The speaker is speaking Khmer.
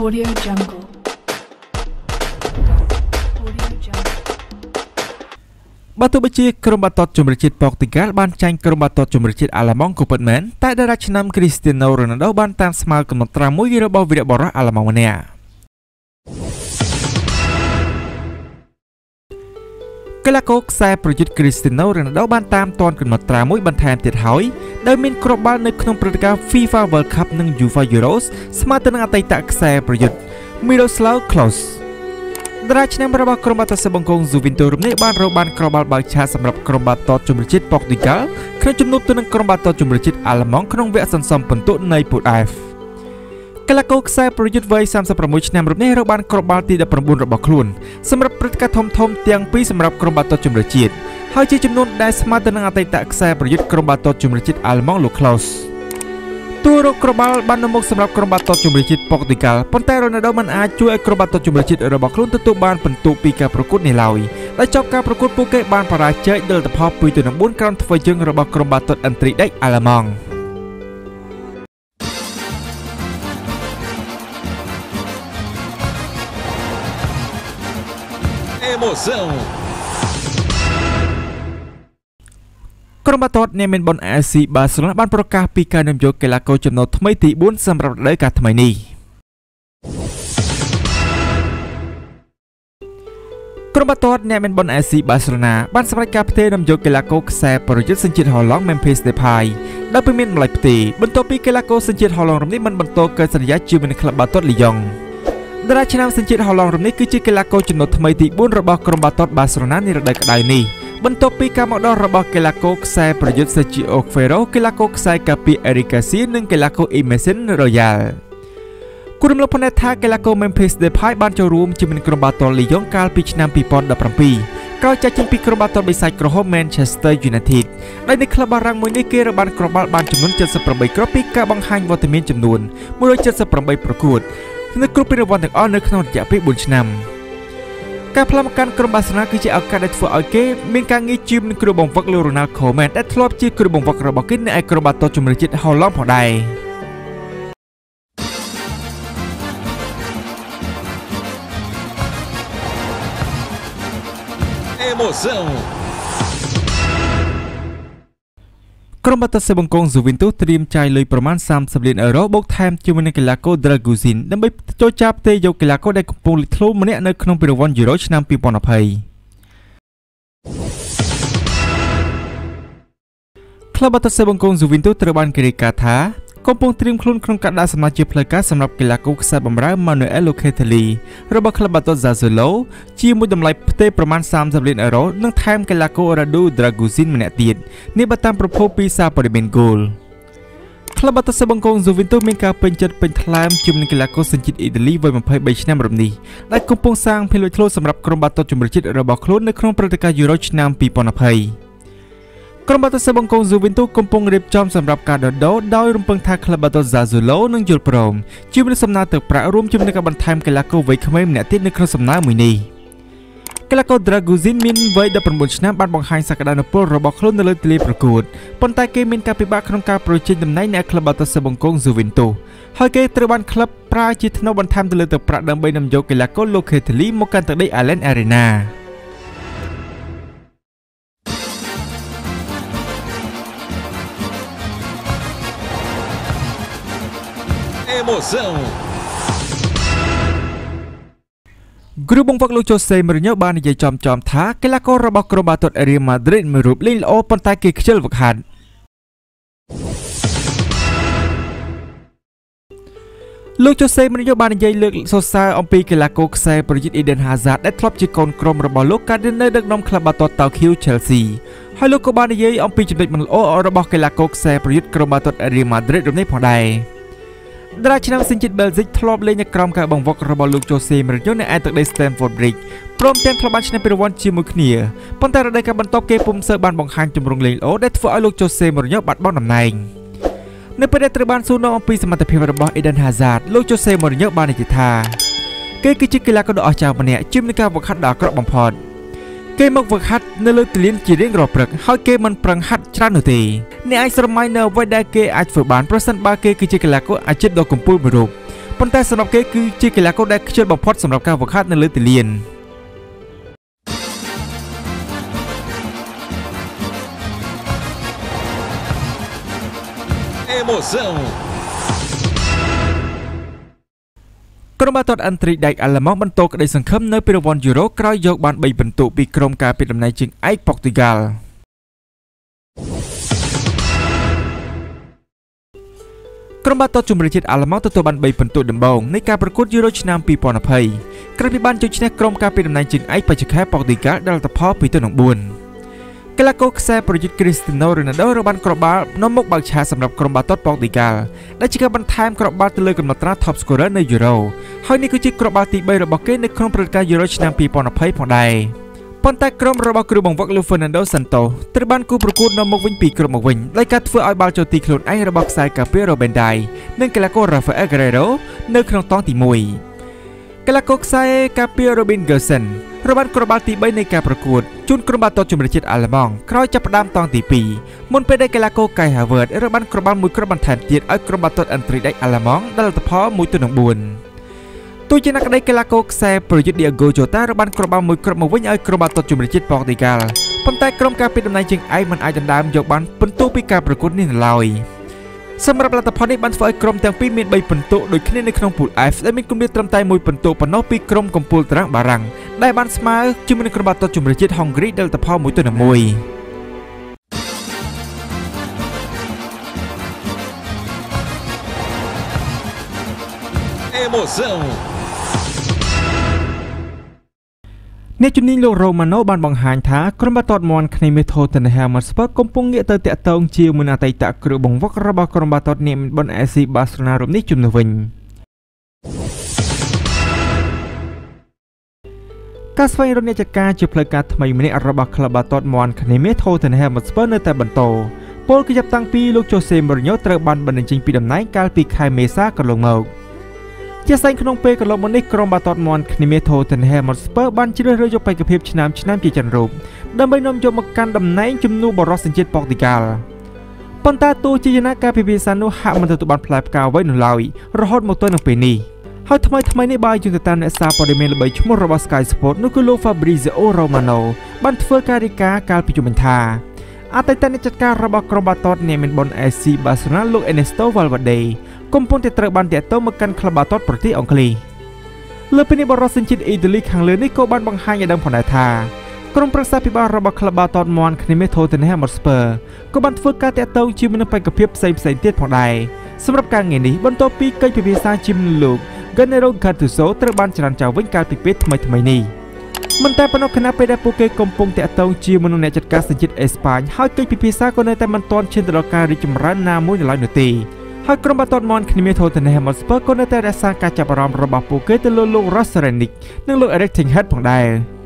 Audio Jungle. Audio Jungle. បើទោះបីជាក្រុមបាល់ទាត់ជម្រើសជាតិប៉ូទុយហ្គាល់បានចាញ់ក្រុមបាល់ទាត់ជម្រើសជាតិអាល្លឺម៉ង់ក៏ពិតមែនតែតារាឆ្នាំគ្រីស្ទីណូរ៉ូណាល់ដូបានតាមស្មើកំណត់ត្រាមួយរបស់វីរបុរសអាល្លឺម៉ង់ម្នាក់ កីឡាករខ្សែប្រយុទ្ធគ្រីស្ទីណូរ៉ូណាល់ដូបានតាមទាន់កំណត់ត្រាមួយបន្ថែមទៀតហើយដោយមានគ្រាប់បាល់នៅក្នុងព្រឹត្តិការណ៍ FIFA World Cup និង UEFA Euros ស្មើទៅនឹងអតីតខ្សែប្រយុទ្ធ Miroslav Klose តារាឆ្នាំរបស់ក្រុមបាល់ទាត់សេបង្គង Juventus រំនេះបានរកបានគ្រាប់បាល់បើកឆាកសម្រាប់ក្រុមបាល់ទាត់ជម្រើសជាតិប៉ូទុយហ្គាល់ក្នុងជំនួបទៅនឹងក្រុមបាល់ទាត់ជម្រើសជាតិអាល្លឺម៉ង់ក្នុងវគ្គសន្សំពិន្ទុនៃពូត F កីឡាករខ្សែប្រយុទ្ធវ័យ36ឆ្នាំរំនេះរកបានគ្រាប់បាល់ទី19របស់ខ្លួនសម្រាប់ព្រឹត្តិការណ៍ធំធំទាំងពីរសម្រាប់ក្រុមបាល់ទាត់ជម្រើសជាតិហើយជាចំនួនដែលស្មើទៅនឹងអតីតខ្សែប្រយុទ្ធក្រុមបាល់ទាត់ជម្រើសជាតិអាល្លឺម៉ង់លោក Klaus តួរកគ្រាប់បាល់បាននៅមុខសម្រាប់ក្រុមបាល់ទាត់ជម្រើសជាតិប៉ូទុយហ្គាល់ប៉ុន្តែរ៉ូណាល់ដូមិនអាចជួយឲ្យក្រុមបាល់ទាត់ជម្រើសជាតិរបស់ខ្លួនទទួលបានពិន្ទុពីការប្រកួតនេះឡើយដោយចប់ការប្រកួតពួកគេបានបរាជ័យដោយលទ្ធផល2ទៅ9ក្រោមធ្វើជើងរបស់ក្រុមបាល់ទាត់អិនទ្រីដេកអាល្លឺម៉ង់ Emoção. ក្រុមបាល់ទាត់អ្នកមានបុណ្យ AFC បាសេឡូណាបានប្រកាសពីការនាំយកកីឡាករចំណូលថ្មីទី4សម្រាប់រដូវកាលថ្មីនេះក្រុមបាល់ទាត់អ្នកមានបុណ្យ AFC បាសេឡូណាបានសម្រេចការផ្ទេរនាំយកកីឡាករខ្សែប្រយុទ្ធសញ្ជាតិហូឡង់ Memphis Depay ដែលពុំមានម្លាយផ្ទេរបន្ទាប់ពីកីឡាករសញ្ជាតិហូឡង់រំនេះមិនបន្តកិច្ចសន្យាជាមួយនឹងក្លឹបបាល់ទាត់លីយ៉ុង តារាឆ្នាំសញ្ជាតិហូឡង់រំនេះគឺជាកីឡាករចំណូលថ្មីទី4របស់ក្រុមបាល់ទាត់បាសេឡូណានារដូវក្តៅនេះបន្ទាប់ពីការមកដល់របស់កីឡាករខ្សែប្រយុទ្ធ Sergio Aguero កីឡាករខ្សែកាពី Eric Garcia និងកីឡាករ Emerson Royal គូរំលឹកផ្នែកថាកីឡាករ Memphis Depay បានចូលរួមជាមួយក្រុមបាល់ទាត់លីយ៉ុងកាលពីឆ្នាំ2017ក្រោយចាក់ចេញពីក្រុមបាល់ទាត់បិសាចក្រហម Manchester United ដោយនៅក្លឹបបារាំងមួយនេះគេរកបានគ្រាប់បាល់បានចំនួន78គ្រាប់ពីការបង្ហាញវត្តមានចំនួន178ប្រកួត នៅគ្រប់ពានរង្វាន់ទាំងអស់នៅក្នុងរយៈពេល4ឆ្នាំការផ្លាស់មកកាន់ក្រុមបាសេឡូណាគឺជាឱកាសដែលធ្វើឲ្យគេមានការងារជាមនឹងគ្រូបង្វឹកលោក Ronald Koeman ដែលធ្លាប់ជាគ្រូបង្វឹករបស់គេនៅឯក្រុមបាល់ទាត់ជម្រើសជាតិហូឡង់ផងដែរ Emoção. ក្រុមបាល់ទាត់សេបង្គង Juventus ត្រៀមចាយលុយប្រមាណ30លានអឺរ៉ូបូកថែមជាមួយនឹងកីឡាករ Draguzin ដើម្បីចូលចាប់ផ្ទេរយកកីឡាករដែលកំពុងលេចធ្លោម្នាក់នៅក្នុងពានរង្វាន់ Euro ឆ្នាំ2020ក្លឹបបាល់ទាត់សេបង្គង Juventus ត្រូវបានគេរាយការណ៍ថា កំពុងត្រៀមខ្លួនក្នុងការដាក់សមាជិកផ្លូវការសម្រាប់កីឡាករខ្សែបម្រើ Manuel Locatelli របស់ក្លឹបបាល់ទាត់ Sassuolo ជាមួយតម្លៃផ្ទេរប្រមាណ30លានអឺរ៉ូនិងថែមកីឡាករ Radu Draguzin ម្នាក់ទៀតនេះបើតាមប្រភពពីសារព័ត៌មាន Goal ក្លឹបបាល់ទាត់សេបង្គង Juventus មានការពេញចិត្តពេញថ្លើមជាមួយនឹងកីឡាករសញ្ជាតិអ៊ីតាលីវ័យ23ឆ្នាំរំនេះដែលកំពុងសាងភាពលេចធ្លោសម្រាប់ក្រុមបាល់ទាត់ជម្រើសជាតិរបស់ខ្លួននៅក្នុងព្រឹត្តិការណ៍ Euro ឆ្នាំ2020 ក្រុមបាល់ទាត់សេបង្គង Juventus កំពុងរៀបចំសម្រាប់ការដដោដោយរំពឹងថាក្លឹបបាល់ទាត់ Sassuolo នឹងយល់ព្រមជាមួយនឹងសំណើទឹកប្រាក់រួមជាមួយនឹងការបន្ថែមកីឡាករវ័យក្មេងម្នាក់ទៀតនៅក្នុងសំណើមួយនេះកីឡាករ Draguzin មានវ័យ19ឆ្នាំបានបង្ហាញសក្តានុពលរបស់ខ្លួននៅលើទិលាប្រកួតប៉ុន្តែគេមានការពិបាកក្នុងការប្រជែងតំណែងនៅក្លឹបបាល់ទាត់សេបង្គង Juventus ហើយគេត្រូវបានក្លឹបប្រើជាថ្នូវបន្ថែមទៅលើទឹកប្រាក់ដើម្បីនាំយកកីឡាករ Locatelli មកកាន់ទឹកដី Allianz Arena Emoção. គ្រូបង្វឹកលោកជូសេម៉ូរីញ៉ូបាននិយាយចំចំថាកីឡាកររបស់ក្រុមបាល់ទាត់រៀលម៉ាឌ្រីតមួយរូបលេងល្អប៉ុន្តែគេខ្ជិលវឹកហាត់លោកជូសេម៉ូរីញ៉ូបាននិយាយលើកសរសើរអំពីកីឡាករខ្សែប្រយុទ្ធ Eden Hazard ដែលធ្លាប់ជាកូនក្រុមរបស់លោកកាលនៅដឹកនាំក្លឹបបាល់ទាត់ Tokyo Chelsea ហើយលោកក៏បាននិយាយអំពីចំណុចមិនល្អរបស់កីឡាករខ្សែប្រយុទ្ធក្រុមបាល់ទាត់ Real Madrid រំនេះផងដែរ តារាឆ្នាំសញ្ជាតិបែលហ្សិកធ្លាប់លេងនៅក្រោមការបង្វឹករបស់លោកជូសេម៉ូរីញ៉ូនៅឯទឹកដី Stamford Bridge ព្រមទាំងធ្លាប់បានឈ្នះពានរង្វាន់ជាមួយគ្នាប៉ុន្តែរដូវកាលបន្ទាប់គេពុំសូវបានបង្ហាញទម្រង់លេងល្អដែលធ្វើឲ្យលោកជូសេម៉ូរីញ៉ូបាត់បង់តំណែងនៅពេលដែលត្រូវបានសួរនាំអំពីសមត្ថភាពរបស់ Eden Hazard លោកជូសេម៉ូរីញ៉ូបាននិយាយថាគេគឺជាកីឡាករដ៏អស្ចារ្យម្នាក់ជាមួយនឹងការវឹកហាត់ដ៏អាក្រក់បំផុត គេមកវឹកហាត់នៅលើទលានជារៀងរាល់ព្រឹកហើយគេមិនប្រឹងហាត់ច្រើននោះទេអ្នកអាចស្រមៃនៅអ្វីដែលគេអាចធ្វើបានប្រសិនបើគេគឺជាកីឡាករអាជីពដ៏កំពូលមួយរូបប៉ុន្តែសម្រាប់គេគឺជាកីឡាករដែលខ្ជិលបំផុតសម្រាប់ការវឹកហាត់នៅលើទីលាន Emoção. ក្រុមបាល់ទាត់អន្តរីដែកអាល្លឺម៉ង់បន្តក្តីសង្ឃឹមនៅពីរង្វាន់យូរ៉ូក្រោយយកបាន3ពិន្ទុពីក្រុមការពារតំណែងជើងឯកប៉ុកទីហ្គាល់ក្រុមបាល់ទាត់ជម្រើសជាតិអាល្លឺម៉ង់ទទួលបាន3ពិន្ទុដំបូងនៃការប្រកួតយូរ៉ូឆ្នាំ2020ក្រោយពីបានយកឈ្នះក្រុមការពារតំណែងជើងឯកបច្ចុប្បន្នប៉ុកទីហ្គាល់ដែលលទ្ធផល2ទៅនឹង4កីឡាករខ្សែប្រយុទ្ធគ្រីស្ទីណូរ៉ូណាល់ដូរបានក្របបាល់នាំមុខបើកឆាសម្រាប់ក្រុមបាល់ទាត់ប៉ុកទីហ្គាល់ដែលជាការបន្ថែមក្របបាល់ទៅលើកំណត់ត្រា Top Scorer នៅ Euro ហើយនេះគឺជាក្របបាល់ទី3របស់គេនៅក្នុងព្រឹត្តិការណ៍ Euro ឆ្នាំ2020ផងដែរប៉ុន្តែក្រុមរបស់គ្រូបង្វឹកលូ Fernando Santos ត្រូវបានគូប្រកួតនាំមុខវិញពីក្រុមមកវិញដោយការធ្វើឲ្យបាល់ចូលទីខ្លួនឯងរបស់ខ្សែការពារ Robben Dai និងកីឡាករ Rafael Guerrero នៅក្នុងតង់ទី1កីឡាករខ្សែការពារ Robin Gosens របានក្របបាល់ទី3នៃការប្រកួតជូនក្រុមបាល់ទាត់ជម្រើសជាតិអាល្លឺម៉ង់ក្រោយចាប់ផ្ដើមតង់ទី2មុនពេលដែលកីឡាករកៃហាវើតរបានក្របបាល់មួយគ្រាប់បន្ថែមទៀតឲ្យក្រុមបាល់ទាត់អន្តរីដែកអាល្លឺម៉ង់ដែលលទ្ធផល1 ទៅនឹង4ទោះជាណាក្តីកីឡាករខ្សែប្រយុទ្ធ Diego Jota របានក្របបាល់មួយគ្រាប់មកវិញឲ្យក្រុមបាល់ទាត់ជម្រើសជាតិប៉ូទីហ្គាល់ប៉ុន្តែក្រុមការពារតំណែងជើងឯកមិនអាចដណ្ដើមយកបានពិន្ទុពីការប្រកួតនេះនៅឡើយ។សម្រាប់លទ្ធផលនេះបានធ្វើឲ្យក្រុមទាំងពីរមាន3ពិន្ទុដូចគ្នានៅក្នុងពូល F ដែលមានគម្លាតត្រឹមតែ1ពិន្ទុប៉ុណ្ណោះពីក្រុមកំពូលតារាងបារាំងដែលបានស្មើជាមួយនឹងក្រុមបាល់ទាត់ជម្រើសជាតិហុងគ្រីដែលលទ្ធផល1ទៅ1 អ្នកជំនាញលោករ៉ូម៉ាណូបានបង្ហាញថាក្រុមបាល់ទាត់មន់គ្នាមេថូតិនហាមស្ពឺកំពុងងាកទៅតាក់ទងជាមួយអតីតគ្រូបង្វឹករបស់ក្រុមបាល់ទាត់នាមបុនអេស៊ីបាសេឡូណារំនេះជំនួសវិញការស្វែងរកអ្នកចាត់ការជាផ្លូវការថ្មីម្នាក់របស់ក្លឹបបាល់ទាត់មន់គ្នាមេថូតិនហាមស្ពឺនៅតែបន្តពលគឺចាប់តាំងពីលោកជូសេម៉ូរីញ៉ូត្រូវបានបណ្តេញចេញពីតំណែងកាលពីខែមេសាកន្លងមក។ ជាស្ដែងក្នុងពេលកន្លងមកនេះក្រុមបាល់ទាត់មន់គ្នាមាថូទិនហេម៉ុតស្ពឺបានជ្រើសរើសយកបេក្ខភាពឆ្នាំឆ្នាំជាច្រើនរូបដើម្បីនាំយកមកកាន់តំណែងជំនួសបរិសសញ្ជាតិប៉ុកទីហ្គាល់ប៉ុន្តែទោះជាយ៉ាងណាការពិភាក្សានោះហាក់មិនទទួលបានផ្លែផ្កាអ្វីនោះឡើយរហូតមកទល់នឹងពេលនេះហើយថ្មីថ្មីនេះបើយន្តតាមអ្នកសារព័ត៌មានល្បីឈ្មោះរបស់ Sky Sport នោះគឺលោក Fabrizio Romano បានធ្វើការរាយការណ៍កាលពីជុំវិញថា អតីតអ្នកចាត់ការរបស់ក្រុមបាល់ទាត់នាមិនបុន AC Barcelona លោក Ernesto Valverde កំពុងតែត្រូវបានតាក់ទងមកកាន់ក្លឹបបាល់ទាត់ប្រទេសអង់គ្លេសលើពីនេះបរិសុទ្ធជាតិអ៊ីតាលីខាងលើនេះក៏បានបង្ហាញឲ្យដឹងផងដែរថាក្រុមប្រឹក្សាពិបាលរបស់ក្លឹបបាល់ទាត់មន់គ្នាមេថូតនហេមស្ពឺក៏បានធ្វើការតាក់ទងជាមួយនឹងបេក្ខភាពផ្សេងផ្សេងទៀតផងដែរសម្រាប់ការងារនេះបន្ទាប់ពីកិច្ចពិភាក្សាជាមួយលោក Gennaro Gattuso ត្រូវបានចរានចោលវិញកាលពីពេលថ្មីថ្មីនេះ មិនតែប៉ុណ្ណោះខណៈពេលដែលពួកគេកំពុងតាក់ទងជាមួយនឹងអ្នកចាត់ការសញ្ជាតិអេស្ប៉ាញហើយកិច្ចពិភាក្សាក៏នៅតែមិនទាន់ឈានទៅដល់ការរីកចម្រើនណាមួយនៅឡើយនោះទេហើយក្រុមបាល់ទាត់មន់គ្នាមានធូតនេហមស្ពឺក៏នៅតែរក្សាការចាប់អារម្មណ៍របស់ពួកគេទៅលើលោក Ross Renick និងលោក Eric Ten Hag ផងដែរ។